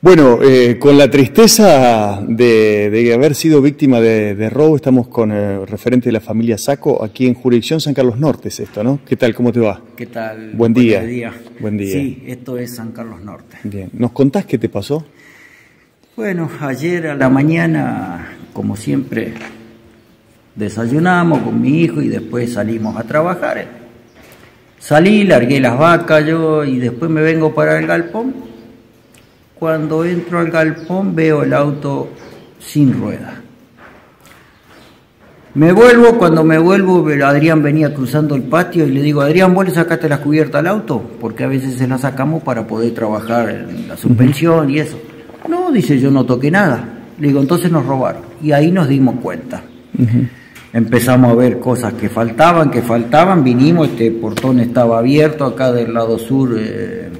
Bueno, eh, con la tristeza de, haber sido víctima de, robo, estamos con el referente de la familia Saco, aquí en jurisdicción San Carlos Norte, es esto, ¿no? ¿Qué tal? ¿Cómo te va? ¿Qué tal? Buen día. Buen día. Sí, esto es San Carlos Norte. Bien. ¿Nos contás qué te pasó? Bueno, ayer a la mañana, como siempre, desayunamos con mi hijo y después salimos a trabajar. Salí, largué las vacas yo y después me vengo para el galpón cuando entro al galpón veo el auto sin rueda. Me vuelvo, cuando me vuelvo, Adrián venía cruzando el patio y le digo, Adrián, ¿vos le sacaste la cubierta al auto? Porque a veces se la sacamos para poder trabajar en la suspensión y eso. No, dice, yo no toqué nada. Le digo, entonces nos robaron. Y ahí nos dimos cuenta. Empezamos a ver cosas que faltaban, que faltaban, vinimos, este portón estaba abierto acá del lado sur. Eh,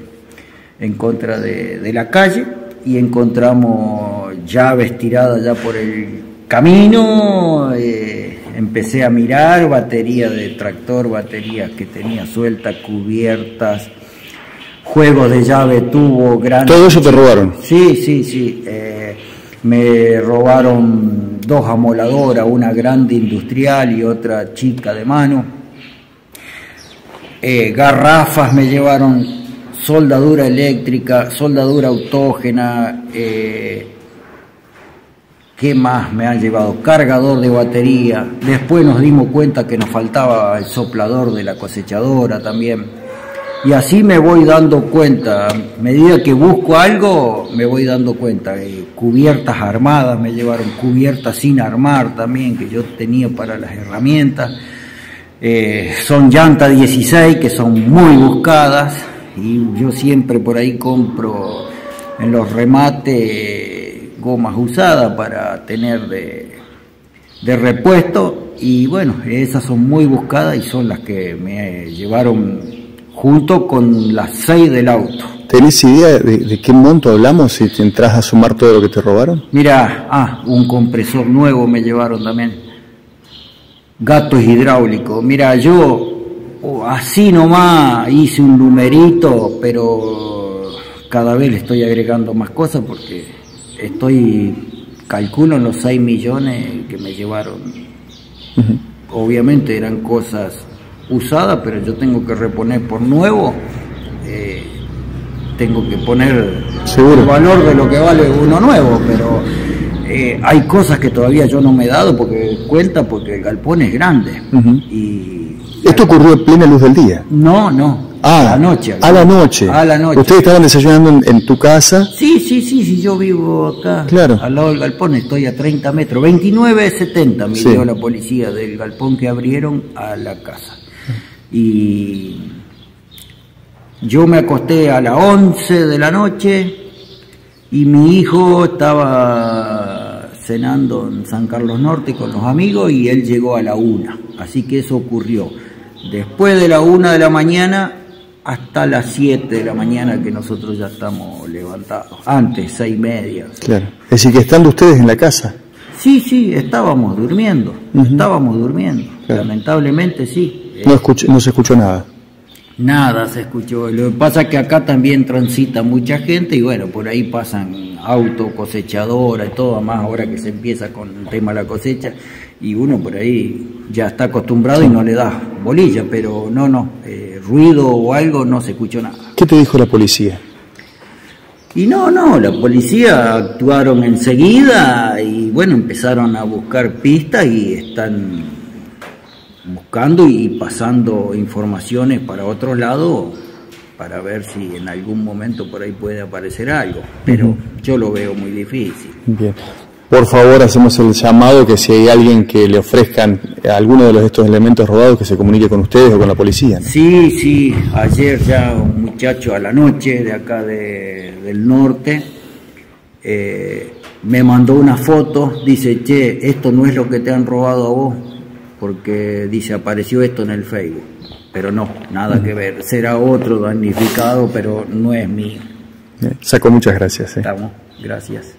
en contra de, la calle y encontramos llaves tiradas ya por el camino. Eh, empecé a mirar batería de tractor, baterías que tenía suelta, cubiertas, juegos de llave, tubo, grandes. ¿Todo eso te robaron? Sí, sí, sí. Eh, me robaron dos amoladoras, una grande industrial y otra chica de mano. Eh, garrafas me llevaron soldadura eléctrica, soldadura autógena, eh, ¿qué más me han llevado? Cargador de batería, después nos dimos cuenta que nos faltaba el soplador de la cosechadora también. Y así me voy dando cuenta, a medida que busco algo, me voy dando cuenta. Eh, cubiertas armadas, me llevaron cubiertas sin armar también, que yo tenía para las herramientas. Eh, son llantas 16 que son muy buscadas y yo siempre por ahí compro en los remates gomas usadas para tener de, de repuesto y bueno, esas son muy buscadas y son las que me llevaron junto con las seis del auto. ¿Tenés idea de, qué monto hablamos si te entras a sumar todo lo que te robaron? Mira, ah, un compresor nuevo me llevaron también. Gatos hidráulicos. Mira, yo así nomás hice un numerito, pero cada vez le estoy agregando más cosas porque estoy, calculo en los 6 millones que me llevaron. Obviamente eran cosas usadas, pero yo tengo que reponer por nuevo. Eh, tengo que poner el valor de lo que vale uno nuevo, pero eh, hay cosas que todavía yo no me he dado porque cuenta porque el galpón es grande y ¿Esto ocurrió en plena luz del día? No, no. Ah, a la noche. A la noche. A la noche. ¿Ustedes estaban desayunando en, tu casa? Sí, sí, sí, sí, yo vivo acá. Claro. Al lado del galpón, estoy a 30 metros. 29.70 me dio la policía del galpón que abrieron a la casa. Y yo me acosté a las 11 de la noche y mi hijo estaba cenando en San Carlos Norte con los amigos y él llegó a la una. Así que eso ocurrió después de la una de la mañana hasta las 7 de la mañana que nosotros ya estamos levantados, antes, seis y media. Claro. Es decir, que estando ustedes en la casa. Sí, sí, estábamos durmiendo, estábamos durmiendo, lamentablemente sí. No, no se escuchó nada. Nada se escuchó. Lo que pasa es que acá también transita mucha gente y bueno, por ahí pasan auto, cosechadora y todo, más ahora que se empieza con el tema de la cosecha y uno por ahí ya está acostumbrado y no le da bolilla, pero no, no, eh, ruido o algo no se escuchó nada. ¿Qué te dijo la policía? Y no, no, la policía actuaron enseguida y bueno, empezaron a buscar pistas y están buscando y pasando informaciones para otro lado para ver si en algún momento por ahí puede aparecer algo, pero yo lo veo muy difícil. Bien. Por favor, hacemos el llamado que si hay alguien que le ofrezcan alguno de los, estos elementos robados, que se comunique con ustedes o con la policía. Sí, sí, ayer ya un muchacho a la noche de acá del norte eh, me mandó una foto, dice, che, esto no es lo que te han robado a vos, porque dice, apareció esto en el Facebook. Pero no, nada que ver. Será otro damnificado, pero no es mío. Saco, muchas gracias. Eh. Estamos, gracias.